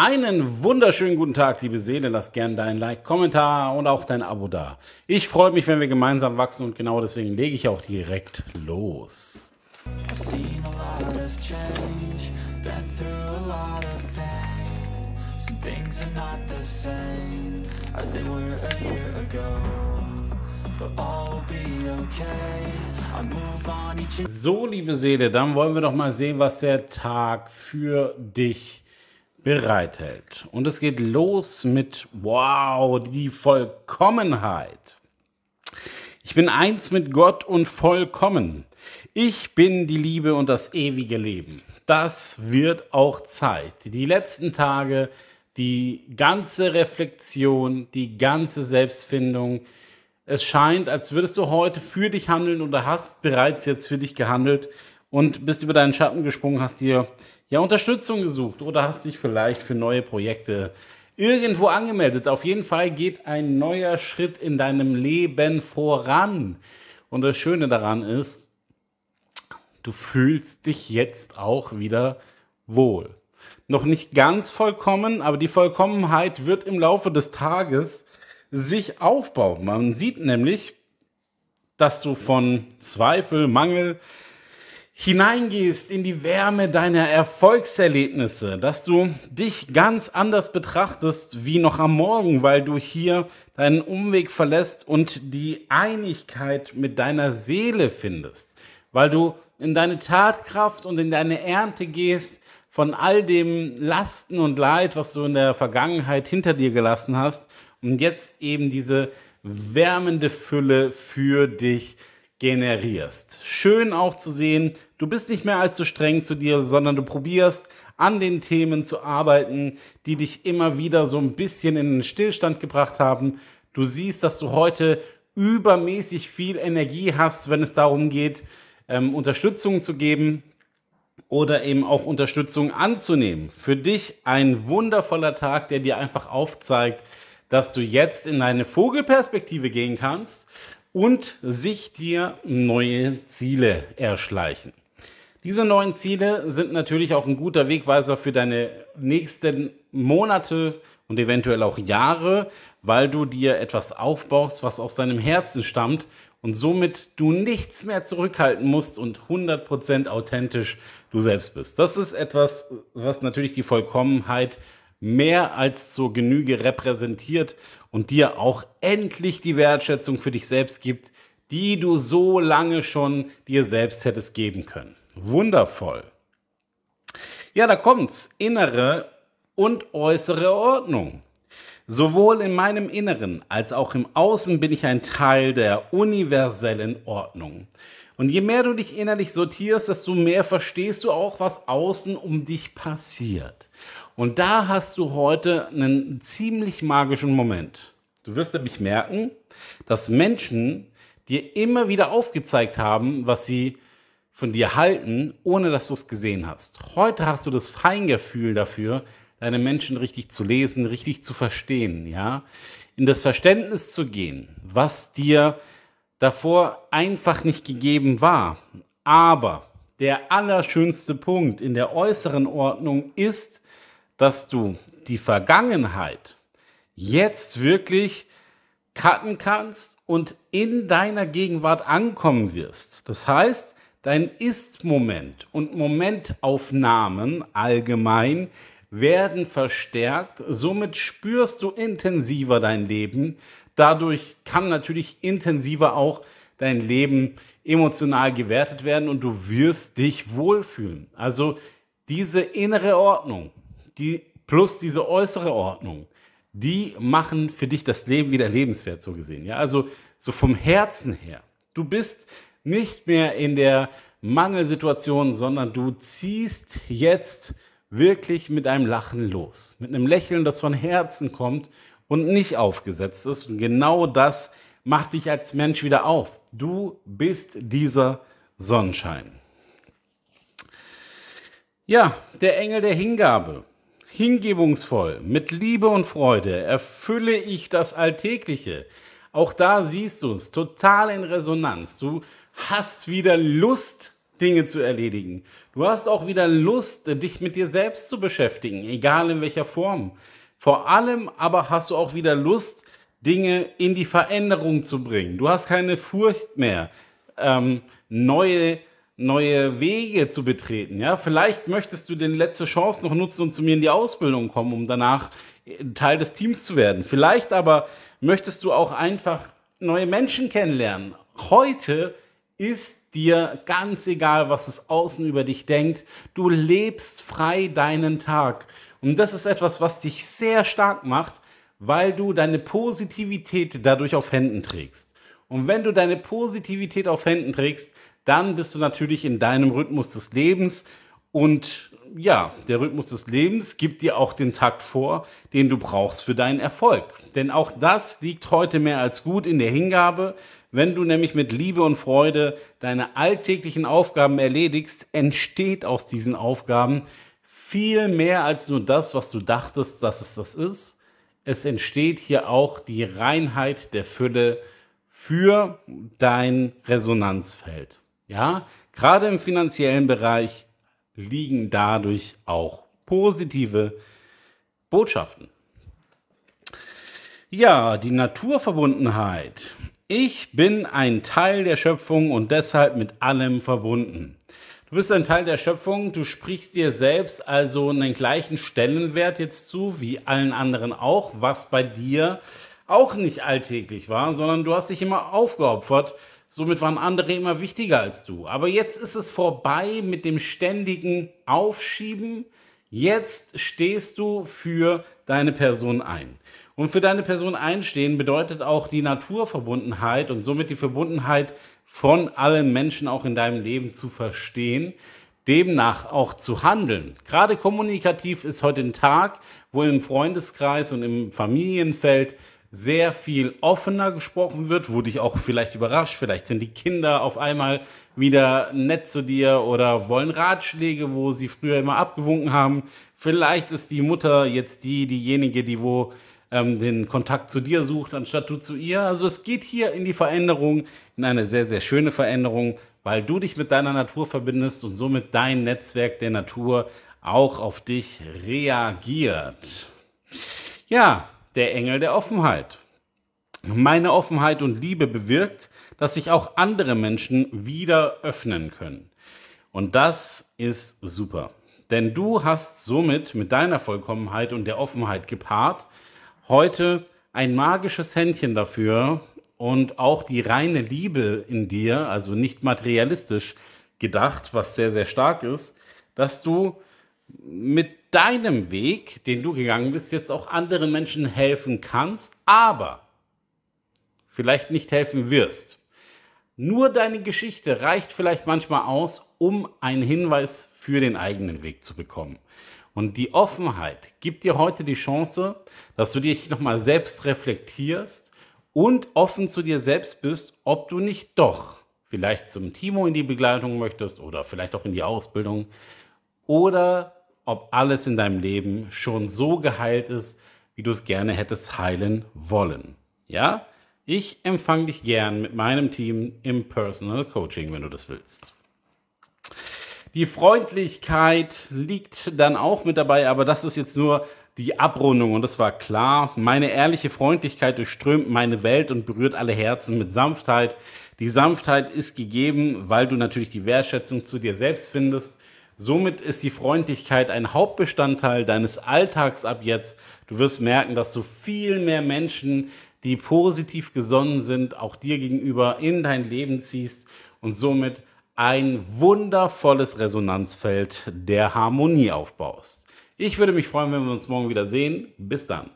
Einen wunderschönen guten Tag, liebe Seele. Lass gern dein Like, Kommentar und auch dein Abo da. Ich freue mich, wenn wir gemeinsam wachsen und genau deswegen lege ich auch direkt los. So, liebe Seele, dann wollen wir doch mal sehen, was der Tag für dich bereithält. Und es geht los mit, wow, die Vollkommenheit. Ich bin eins mit Gott und vollkommen. Ich bin die Liebe und das ewige Leben. Das wird auch Zeit. Die letzten Tage, die ganze Reflexion, die ganze Selbstfindung. Es scheint, als würdest du heute für dich handeln oder hast bereits jetzt für dich gehandelt und bist über deinen Schatten gesprungen, hast dir ja Unterstützung gesucht oder hast dich vielleicht für neue Projekte irgendwo angemeldet. Auf jeden Fall geht ein neuer Schritt in deinem Leben voran. Und das Schöne daran ist, du fühlst dich jetzt auch wieder wohl. Noch nicht ganz vollkommen, aber die Vollkommenheit wird im Laufe des Tages sich aufbauen. Man sieht nämlich, dass du von Zweifel, Mangel, hineingehst in die Wärme deiner Erfolgserlebnisse, dass du dich ganz anders betrachtest wie noch am Morgen, weil du hier deinen Umweg verlässt und die Einigkeit mit deiner Seele findest, weil du in deine Tatkraft und in deine Ernte gehst von all dem Lasten und Leid, was du in der Vergangenheit hinter dir gelassen hast und jetzt eben diese wärmende Fülle für dich generierst. Schön auch zu sehen, du bist nicht mehr allzu streng zu dir, sondern du probierst an den Themen zu arbeiten, die dich immer wieder so ein bisschen in den Stillstand gebracht haben. Du siehst, dass du heute übermäßig viel Energie hast, wenn es darum geht, ähm, Unterstützung zu geben oder eben auch Unterstützung anzunehmen. Für dich ein wundervoller Tag, der dir einfach aufzeigt, dass du jetzt in deine Vogelperspektive gehen kannst und sich dir neue Ziele erschleichen. Diese neuen Ziele sind natürlich auch ein guter Wegweiser für deine nächsten Monate und eventuell auch Jahre, weil du dir etwas aufbaust, was aus deinem Herzen stammt und somit du nichts mehr zurückhalten musst und 100% authentisch du selbst bist. Das ist etwas, was natürlich die Vollkommenheit mehr als zur Genüge repräsentiert und dir auch endlich die Wertschätzung für dich selbst gibt, die du so lange schon dir selbst hättest geben können. Wundervoll. Ja, da kommt's. Innere und äußere Ordnung. Sowohl in meinem Inneren als auch im Außen bin ich ein Teil der universellen Ordnung. Und je mehr du dich innerlich sortierst, desto mehr verstehst du auch, was außen um dich passiert. Und da hast du heute einen ziemlich magischen Moment. Du wirst nämlich merken, dass Menschen dir immer wieder aufgezeigt haben, was sie von dir halten, ohne dass du es gesehen hast. Heute hast du das Feingefühl dafür, deine Menschen richtig zu lesen, richtig zu verstehen, ja, in das Verständnis zu gehen, was dir davor einfach nicht gegeben war. Aber der allerschönste Punkt in der äußeren Ordnung ist, dass du die Vergangenheit jetzt wirklich cutten kannst und in deiner Gegenwart ankommen wirst. Das heißt, dein Ist-Moment und Momentaufnahmen allgemein werden verstärkt. Somit spürst du intensiver dein Leben. Dadurch kann natürlich intensiver auch dein Leben emotional gewertet werden und du wirst dich wohlfühlen. Also diese innere Ordnung, die plus diese äußere Ordnung, die machen für dich das Leben wieder lebenswert, so gesehen. Ja, also so vom Herzen her. Du bist nicht mehr in der Mangelsituation, sondern du ziehst jetzt wirklich mit einem Lachen los. Mit einem Lächeln, das von Herzen kommt und nicht aufgesetzt ist. Und genau das macht dich als Mensch wieder auf. Du bist dieser Sonnenschein. Ja, der Engel der Hingabe. Hingebungsvoll, mit Liebe und Freude erfülle ich das Alltägliche. Auch da siehst du es total in Resonanz. Du hast wieder Lust, Dinge zu erledigen. Du hast auch wieder Lust, dich mit dir selbst zu beschäftigen, egal in welcher Form. Vor allem aber hast du auch wieder Lust, Dinge in die Veränderung zu bringen. Du hast keine Furcht mehr, ähm, neue, neue Wege zu betreten. Ja? Vielleicht möchtest du die letzte Chance noch nutzen und zu mir in die Ausbildung kommen, um danach Teil des Teams zu werden. Vielleicht aber möchtest du auch einfach neue Menschen kennenlernen. Heute ist dir ganz egal, was es außen über dich denkt. Du lebst frei deinen Tag. Und das ist etwas, was dich sehr stark macht, weil du deine Positivität dadurch auf Händen trägst. Und wenn du deine Positivität auf Händen trägst, dann bist du natürlich in deinem Rhythmus des Lebens und ja, der Rhythmus des Lebens gibt dir auch den Takt vor, den du brauchst für deinen Erfolg. Denn auch das liegt heute mehr als gut in der Hingabe. Wenn du nämlich mit Liebe und Freude deine alltäglichen Aufgaben erledigst, entsteht aus diesen Aufgaben viel mehr als nur das, was du dachtest, dass es das ist. Es entsteht hier auch die Reinheit der Fülle für dein Resonanzfeld. Ja, gerade im finanziellen Bereich liegen dadurch auch positive Botschaften. Ja, die Naturverbundenheit. Ich bin ein Teil der Schöpfung und deshalb mit allem verbunden. Du bist ein Teil der Schöpfung, du sprichst dir selbst also einen gleichen Stellenwert jetzt zu wie allen anderen auch, was bei dir auch nicht alltäglich war, sondern du hast dich immer aufgeopfert Somit waren andere immer wichtiger als du. Aber jetzt ist es vorbei mit dem ständigen Aufschieben. Jetzt stehst du für deine Person ein. Und für deine Person einstehen bedeutet auch die Naturverbundenheit und somit die Verbundenheit von allen Menschen auch in deinem Leben zu verstehen, demnach auch zu handeln. Gerade kommunikativ ist heute ein Tag, wo im Freundeskreis und im Familienfeld sehr viel offener gesprochen wird, wo dich auch vielleicht überrascht. Vielleicht sind die Kinder auf einmal wieder nett zu dir oder wollen Ratschläge, wo sie früher immer abgewunken haben. Vielleicht ist die Mutter jetzt die, diejenige, die wo ähm, den Kontakt zu dir sucht, anstatt du zu ihr. Also es geht hier in die Veränderung, in eine sehr, sehr schöne Veränderung, weil du dich mit deiner Natur verbindest und somit dein Netzwerk der Natur auch auf dich reagiert. Ja, der Engel der Offenheit. Meine Offenheit und Liebe bewirkt, dass sich auch andere Menschen wieder öffnen können. Und das ist super. Denn du hast somit mit deiner Vollkommenheit und der Offenheit gepaart heute ein magisches Händchen dafür und auch die reine Liebe in dir, also nicht materialistisch gedacht, was sehr, sehr stark ist, dass du mit deinem Weg, den du gegangen bist, jetzt auch anderen Menschen helfen kannst, aber vielleicht nicht helfen wirst. Nur deine Geschichte reicht vielleicht manchmal aus, um einen Hinweis für den eigenen Weg zu bekommen. Und die Offenheit gibt dir heute die Chance, dass du dich nochmal selbst reflektierst und offen zu dir selbst bist, ob du nicht doch vielleicht zum Timo in die Begleitung möchtest oder vielleicht auch in die Ausbildung oder ob alles in deinem Leben schon so geheilt ist, wie du es gerne hättest heilen wollen. Ja? Ich empfange dich gern mit meinem Team im Personal Coaching, wenn du das willst. Die Freundlichkeit liegt dann auch mit dabei, aber das ist jetzt nur die Abrundung und das war klar. Meine ehrliche Freundlichkeit durchströmt meine Welt und berührt alle Herzen mit Sanftheit. Die Sanftheit ist gegeben, weil du natürlich die Wertschätzung zu dir selbst findest Somit ist die Freundlichkeit ein Hauptbestandteil deines Alltags ab jetzt. Du wirst merken, dass du viel mehr Menschen, die positiv gesonnen sind, auch dir gegenüber in dein Leben ziehst und somit ein wundervolles Resonanzfeld der Harmonie aufbaust. Ich würde mich freuen, wenn wir uns morgen wieder sehen. Bis dann.